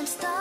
don't stop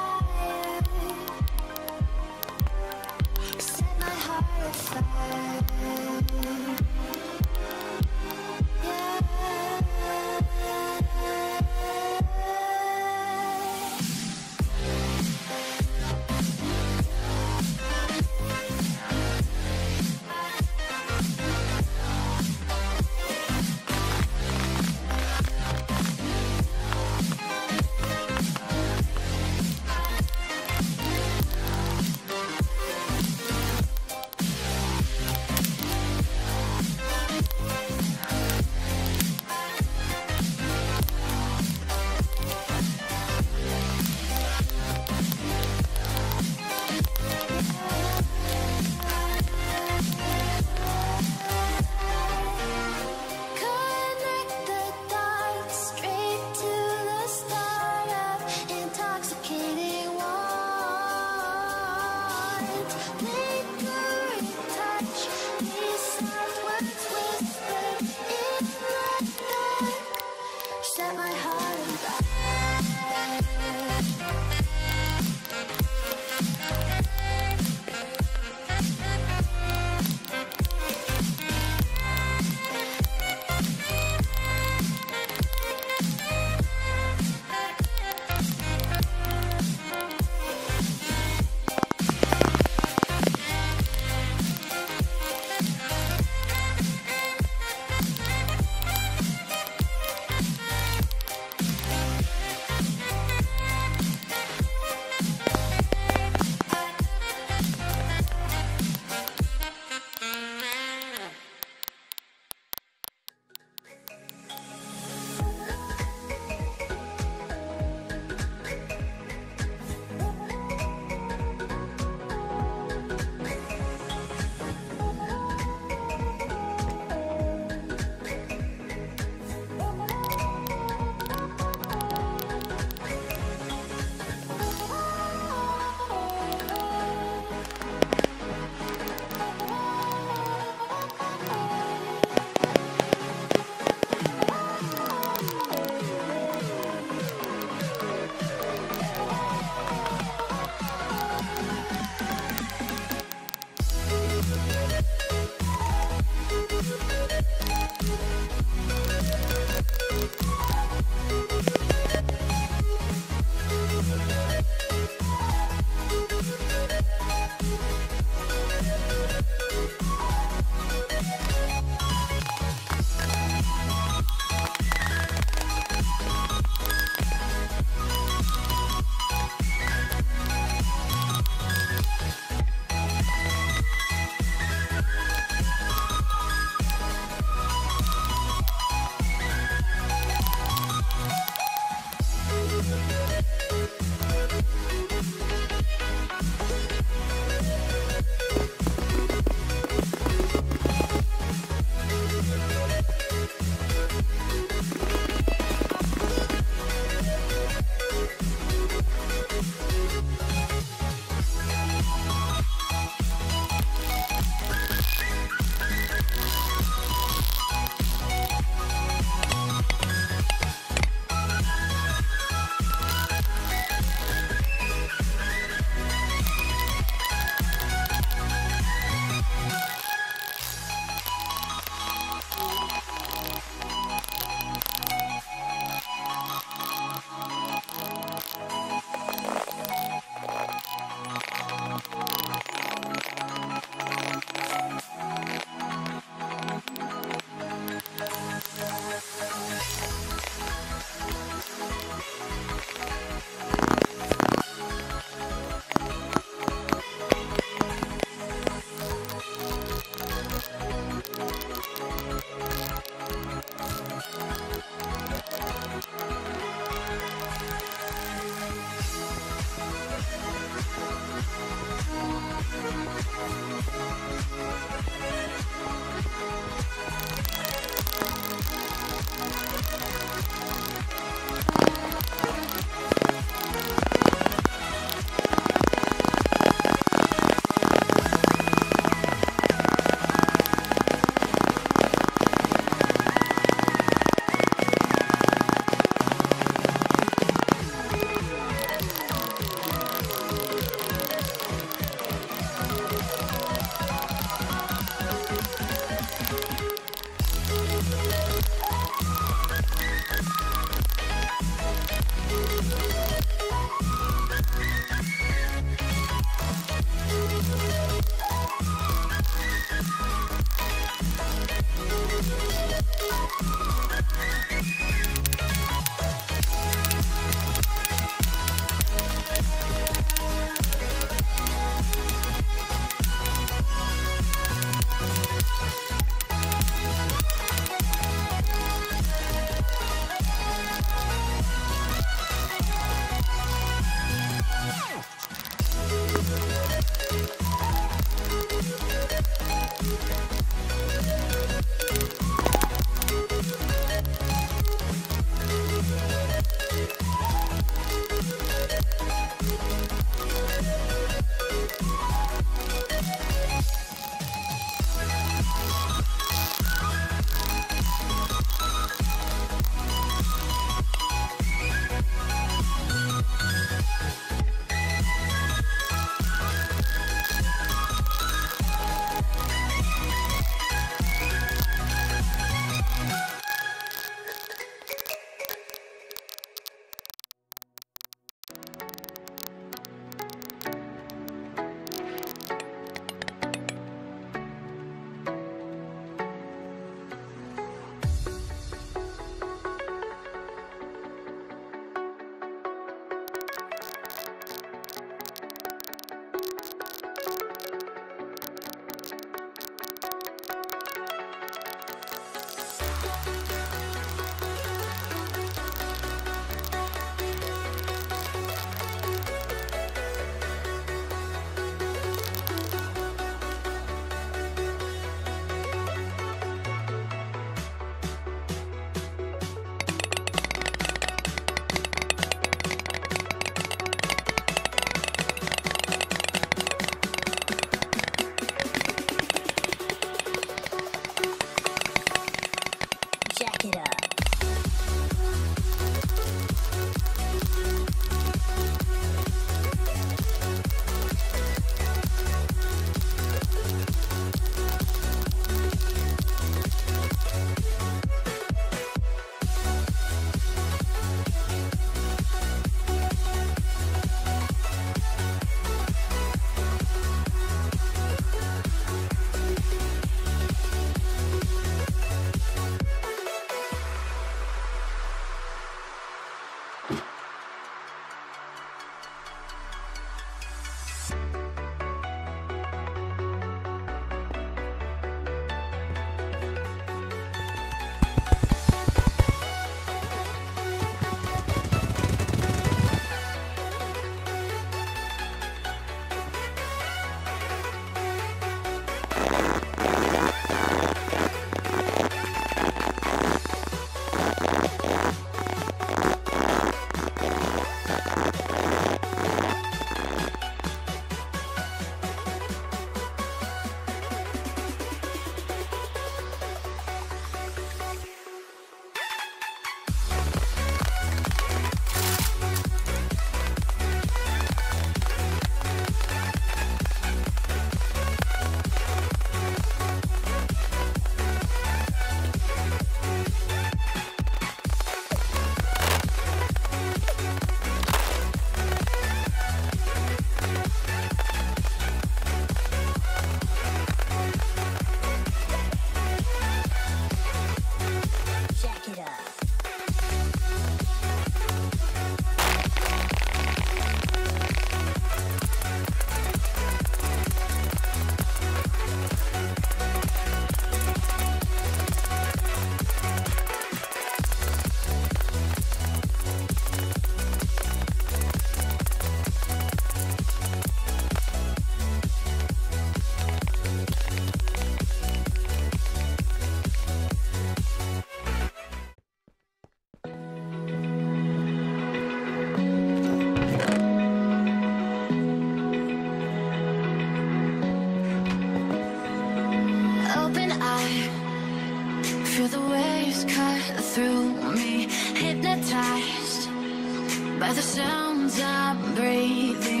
by the sounds I'm breathing